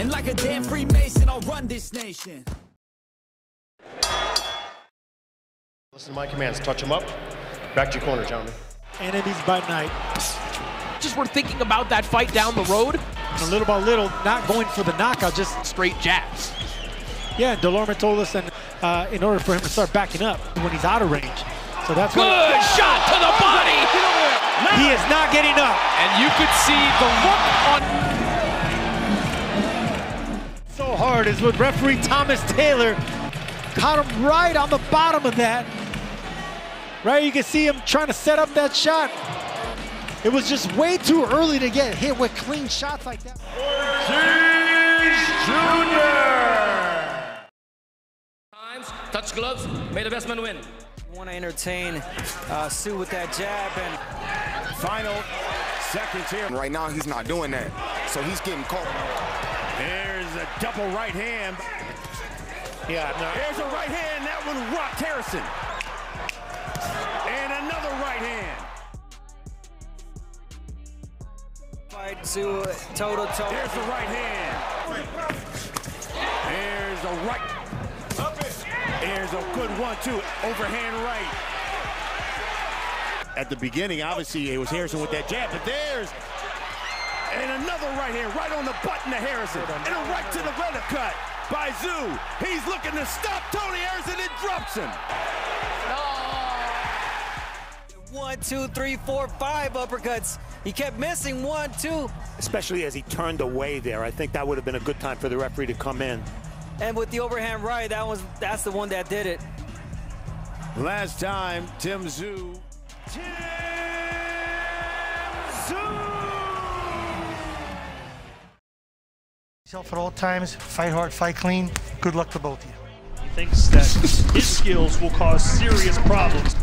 And like a damn Freemason, I'll run this nation. Listen to my commands. Touch him up. Back to your corner, gentlemen. Enemies by night. Just we're thinking about that fight down the road. And little by little, not going for the knockout, just straight jabs. Yeah, Dulorme told us that uh, in order for him to start backing up when he's out of range. So that's good what, shot to the body. He is not getting up. And you could see the look on. So hard is with referee Thomas Taylor caught him right on the bottom of that. Right, you can see him trying to set up that shot. It was just way too early to get hit with clean shots like that. Ortiz Jr. Times, touch gloves, may the best man win. Want to entertain uh, Tszyu with that jab and final seconds here. Right now, he's not doing that, so he's getting caught. There's a double right hand. Yeah, no. There's a right hand. That one rocked Harrison. And another right hand. Fight to toe to toe. There's the right hand. There's a right. There's a good one, too. Overhand right. At the beginning, obviously, it was Harrison with that jab, but there's and another right hand right on the button to Harrison. And a right to the leather cut by Tszyu. He's looking to stop Tony Harrison and drops him. Oh. One, two, three, four, five uppercuts. He kept missing one, two. Especially as he turned away there. I think that would have been a good time for the referee to come in. And with the overhand right, that was that's the one that did it. Last time, Tim Tszyu. Tim Tszyu! Yourself at all times, fight hard, fight clean. Good luck to both of you. He thinks that his skills will cause serious problems.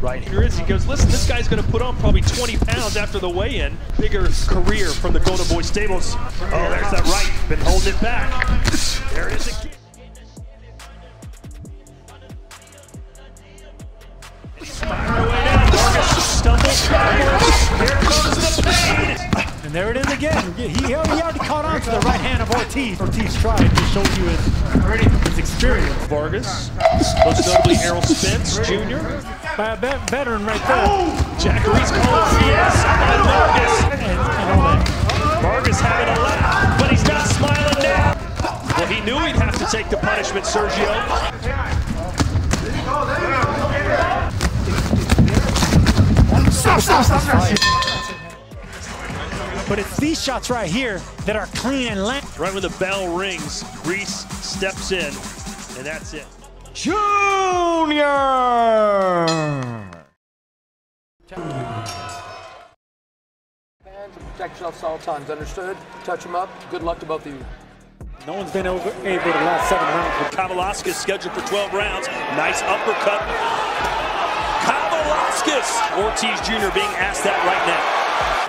Right here is, he goes, listen, this guy's going to put on probably 20 pounds after the weigh-in. Bigger career from the Golden Boy Stables. Oh, there's that right, been holding it back. There is a again. He, he already caught on to the right hand of Ortiz. Ortiz tried to show you his, his experience. Vargas, most notably Errol Spence Jr. By a vet veteran right there. Jackery's calling CS on Vargas. And, and all that. Vargas having a laugh, but he's not smiling now. Well, he knew he'd have to take the punishment, Sergio. These shots right here that are clean and land. Right when the bell rings, Reese steps in, and that's it. Junior! Protect yourself all times, understood? Touch them up. Good luck to both of you. No one's been able, able to last seven rounds. Kavaliauskas scheduled for 12 rounds. Nice uppercut. Kavaliauskas! Ortiz Jr. being asked that right now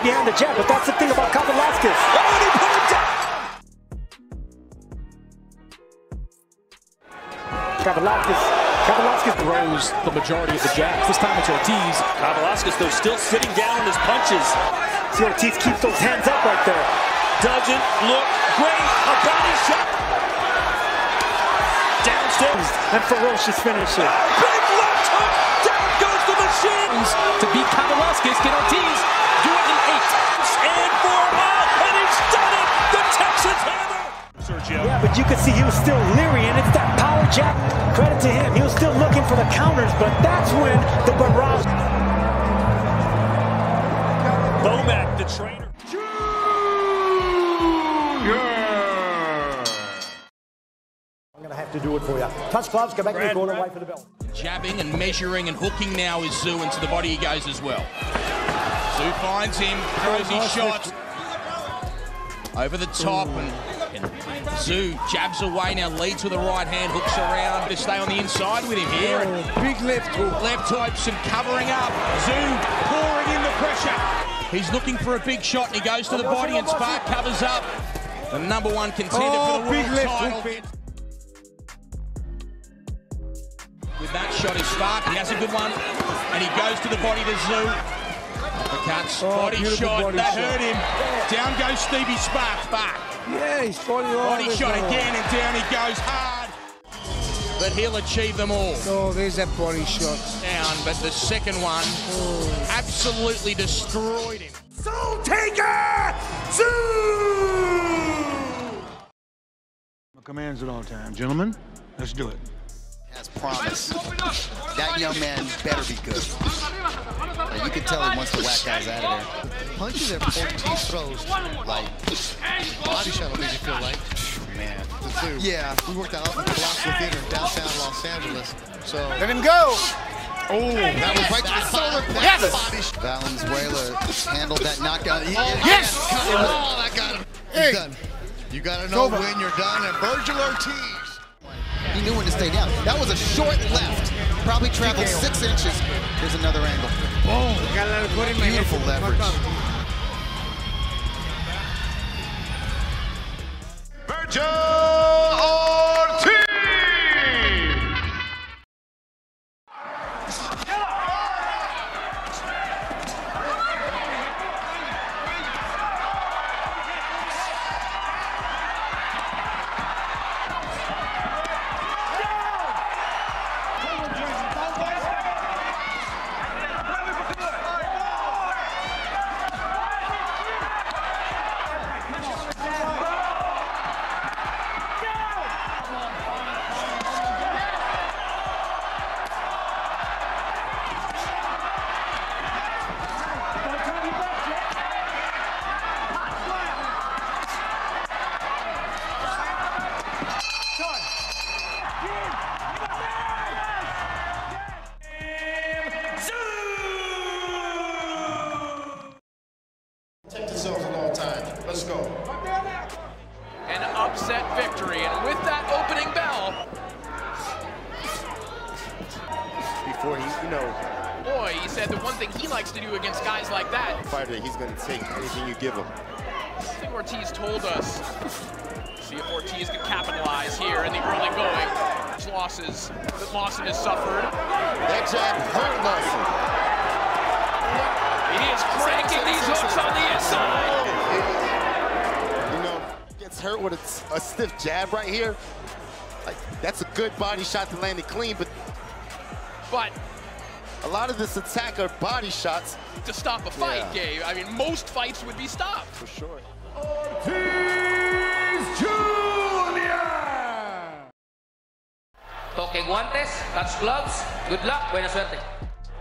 behind the jab, but that's the thing about Kavaliauskas. Oh, and he put him down! Kavaliauskas, Kavaliauskas throws the majority of the jabs. This time it's Ortiz. Kavaliauskas, though, still sitting down on his punches. See Ortiz keeps those hands up right there. Doesn't look great. A body shot. Downstairs. And ferocious finisher. Big left hook. Down goes the machine. To beat Kavaliauskas, can Ortiz do eight? And for all, and he's done it. The Texas Hammer. Sergio. Yeah, but you could see he was still leery, and it's that power jab. Credit to him. He was still looking for the counters, but that's when the barrage. Bomac, the trainer. I'm going to have to do it for you. Touch gloves, go back Brad, to the corner, Brad. wait for the bell. Jabbing and measuring and hooking now is Tszyu, and to the body he goes as well. Tszyu finds him, throws his shot. over the top, and, and Tszyu jabs away now, leads with the right hand, hooks around to stay on the inside with him here. Oh, big left hook. Left hooks and covering up. Tszyu pouring in the pressure. He's looking for a big shot, and he goes to the body, and Spark covers up. The number one contender Oh, for the oh, big world left title. hook. With that shot is Spark. He has a good one. And he goes to the body to Tszyu. Uppercuts, Oh, body shot. body that shot. hurt him. Down goes Stevie Spark. back. Yeah, he's falling off. Body shot no- again, and down he goes hard. But he'll achieve them all. Oh, there's that body shot. Down, but the second one oh. absolutely destroyed him. Soul Taker! Tszyu! My commands at all time. Gentlemen, let's do it. As promised, that young man better be good. Like, you can tell he wants to whack guys out of there. Punches that Ortiz throws, like, body shot will make you feel like, man. Yeah, we worked out Velocity Theater in downtown Los Angeles. So let him go. Oh, that was right to the solar Yes! plexus. Valenzuela handled that knockout. Oh, he, Yes! Oh, that got him. He's done. You gotta know when you're done. And Vergil Ortiz. He knew to stay down. That was a short left. Probably traveled six inches. Here's another angle. Oh, gotta put him in. Beautiful leverage. Vergil Let's go. An upset victory, and with that opening bell, Before he, you know, boy, he said the one thing he likes to do against guys like that, fighter, he's going to take anything you give him. I think Ortiz told us. See if Ortiz can capitalize here in the early going. Which losses that Lawson has suffered. That jab hurt Lawson. He is cranking these hooks on the inside. Oh. You know, gets hurt with a, a stiff jab right here. Like, that's a good body shot to land it clean, but But a lot of this attack are body shots. to stop a fight, Yeah. Gabe, I mean, most fights would be stopped. For sure. Toque guantes, touch gloves. Good luck, buena suerte.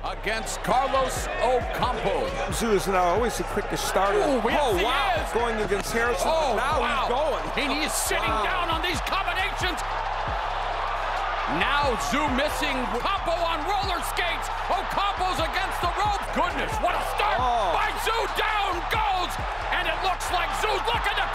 Against Carlos Ocampo. Tszyu is now always the quickest starter. Ooh, yes, oh, wow. Going against Harrison. Oh, now wow. he's going. And he is sitting down on these combinations. Now Tszyu missing Ocampo on roller skates. Ocampo's against the rope. Goodness, what a start Oh. by Tszyu. Down goes. And it looks like Tszyu's looking to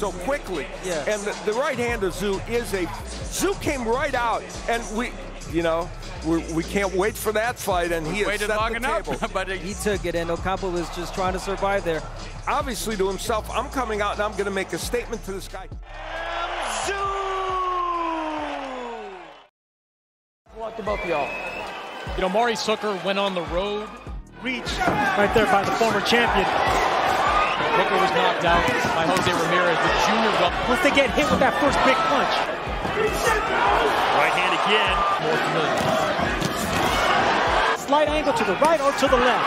so quickly. And the, the right hand of Tszyu is a Tszyu came right out, and we, you know, we're, we can't wait for that fight. And he has Waited set long the enough, table. but He took it, and Ocampo was just trying to survive there. Obviously, to himself, I'm coming out and I'm going to make a statement to this guy. luck to both of y'all. You know, Maurice Hooker went on the road. Reach right there by the former champion. Hooker was knocked out by Jose Ramirez, the junior belt. Once they get hit with that first big punch. Right hand again. More familiar. Slight angle to the right or to the left.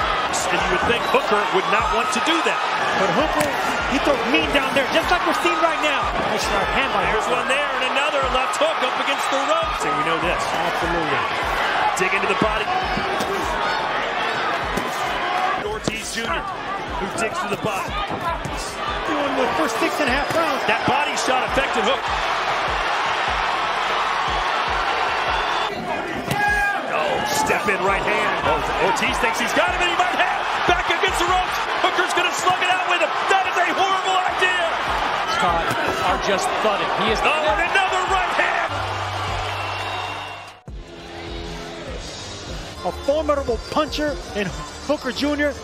And you would think Hooker would not want to do that. But Hooker, he throws mean down there, just like we're seeing right now. Nice right hand by There's Hooker. one there and another left hook up against the ropes. And we know this. Absolutely. Dig into the body. Ortiz Jr., who takes to the body. Doing with first six and a half rounds. That body shot, effective hook. Oh, step in right hand. Oh, Ortiz thinks he's got him, and he might have. Back against the ropes. Hooker's going to slug it out with him. That is a horrible idea. Caught are just thudding. He is. Oh, and another right hand. a formidable puncher in Hooker Jr.